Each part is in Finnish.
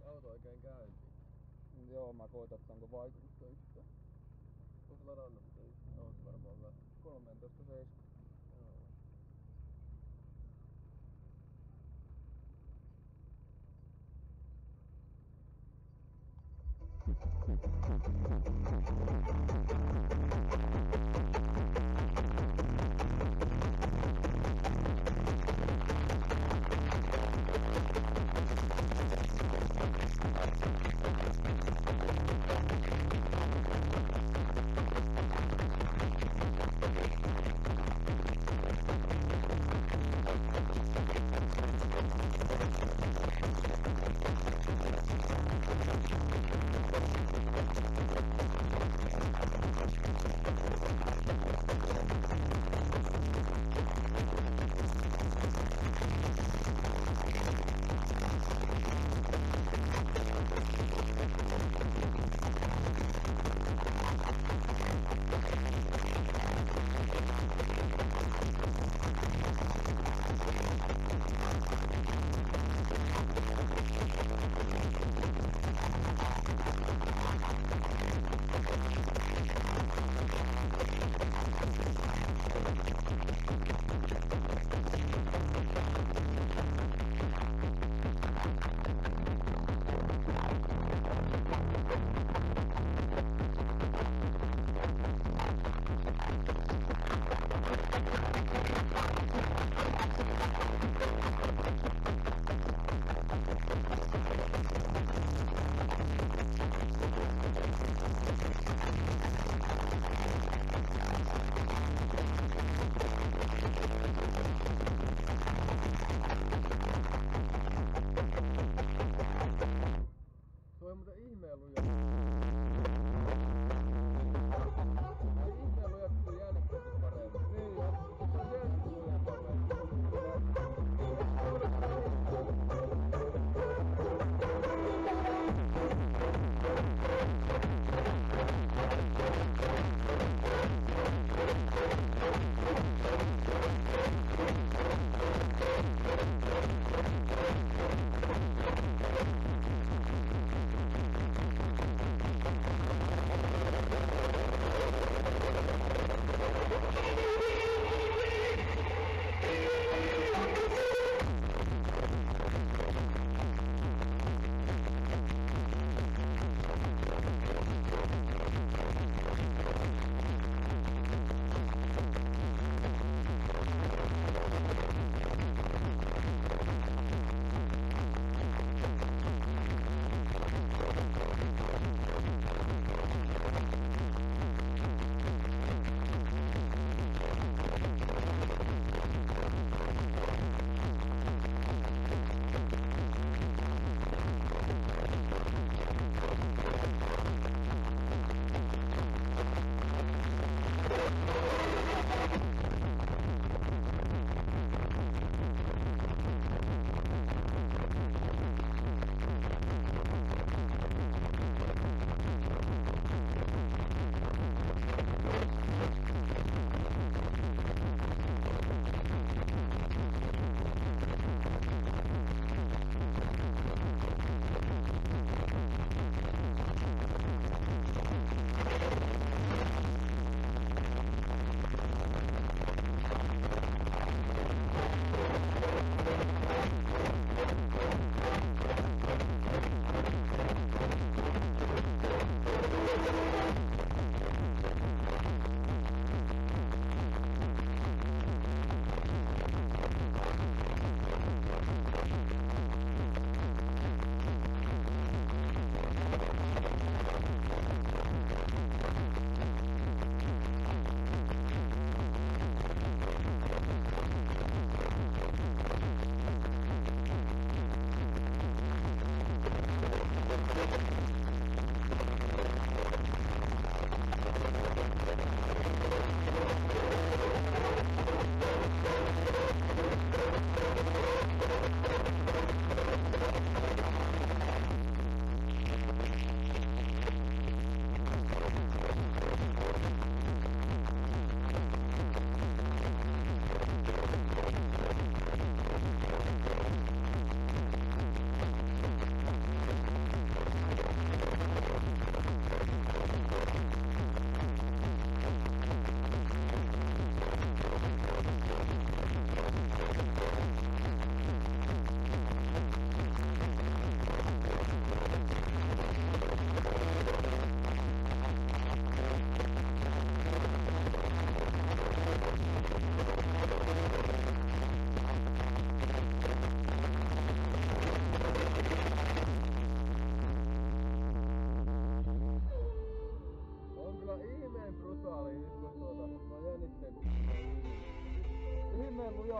saat oikein käyntiin? Joo, mä koitan, että onko vaikutusta yhtään. Onko ladannut mitä Oot varmaan vähän. 13.7.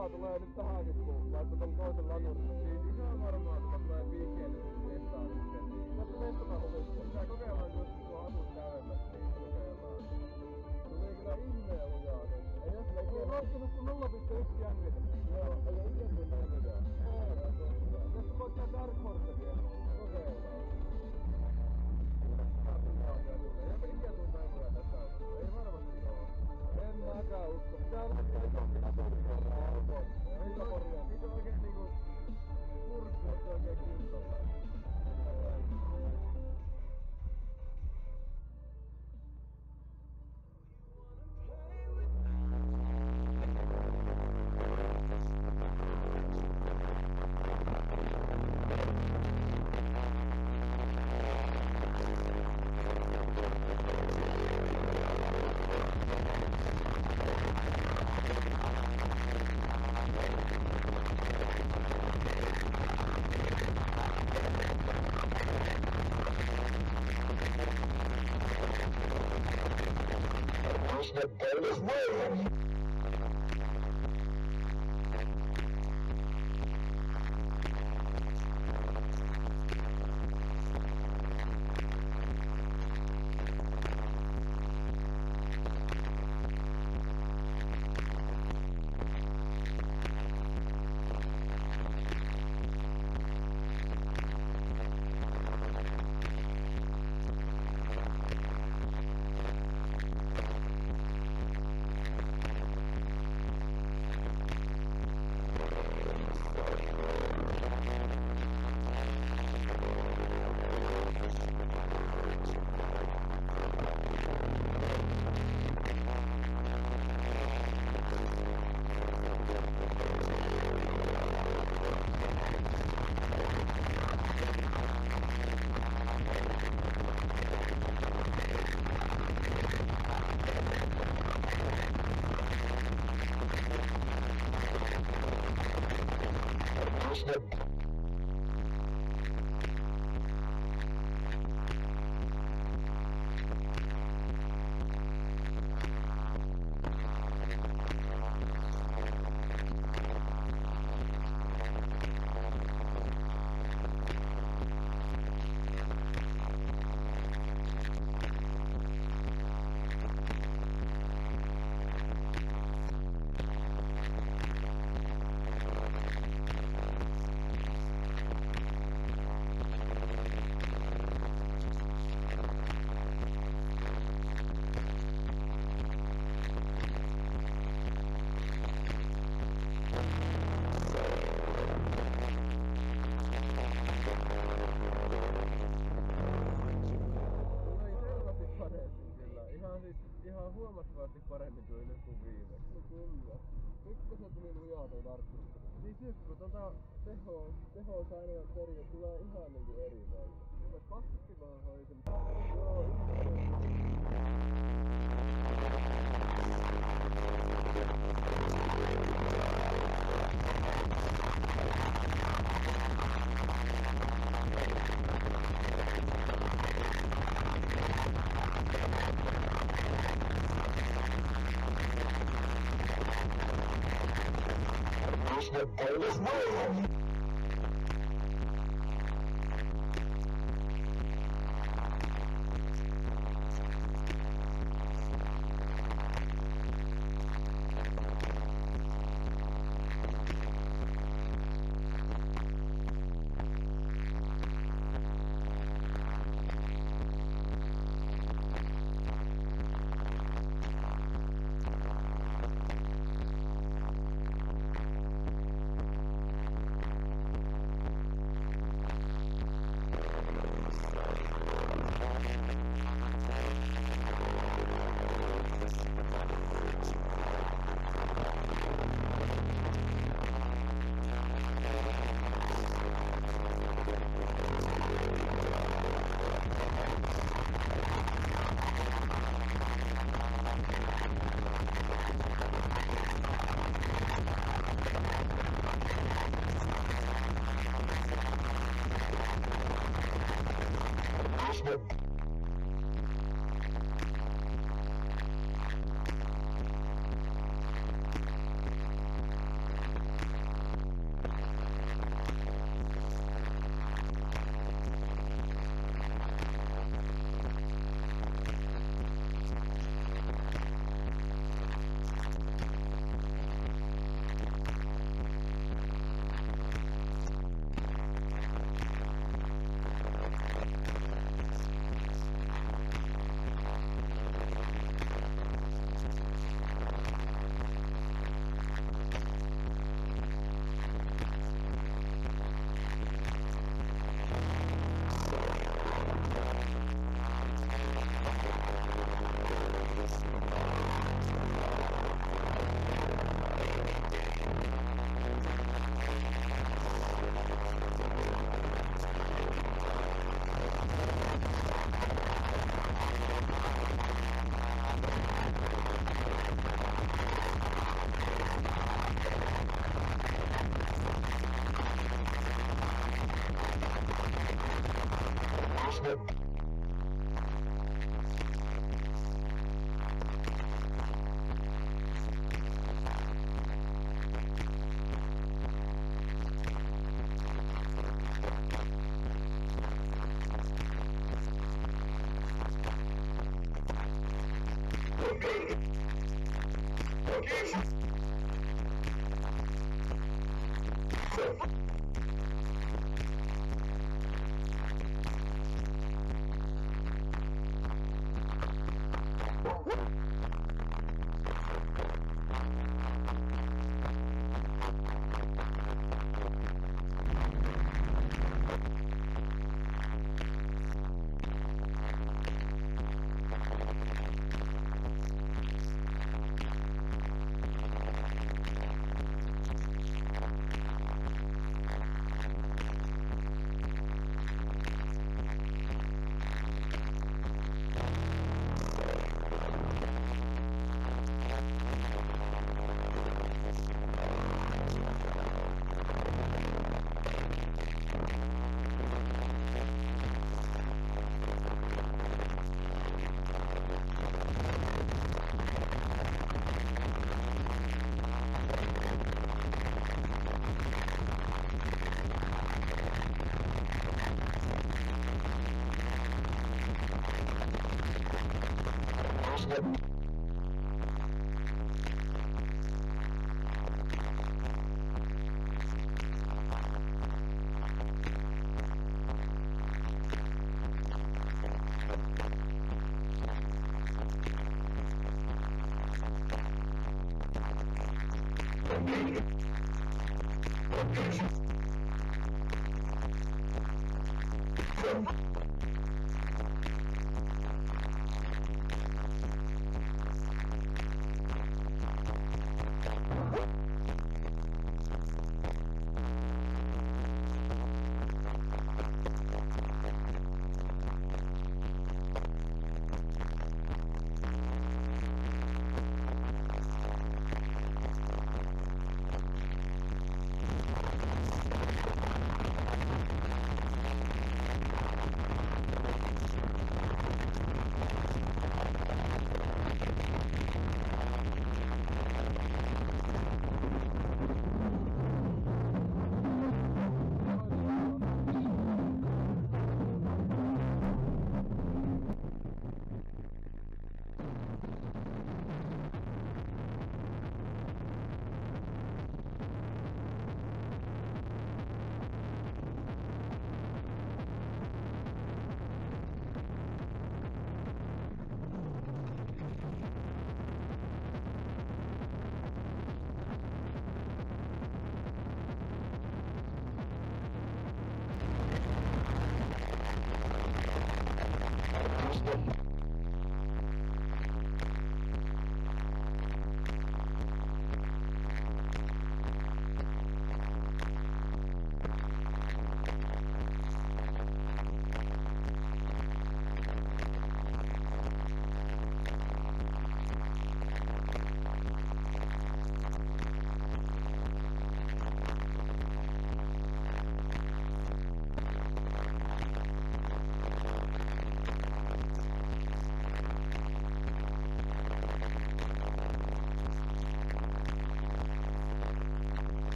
draw the line the boldest word. ihan siis ihan huomattavasti paremmin työinen kuin viimeksi. No kyllä. Pikkasen tuli lujaa toi dartti. Siis nyt kun tota teho, teho sain ja terje tulee ihan niinku eri välillä. Jos passutti vaan hoisin. Joo, ihan. There's no way Okay.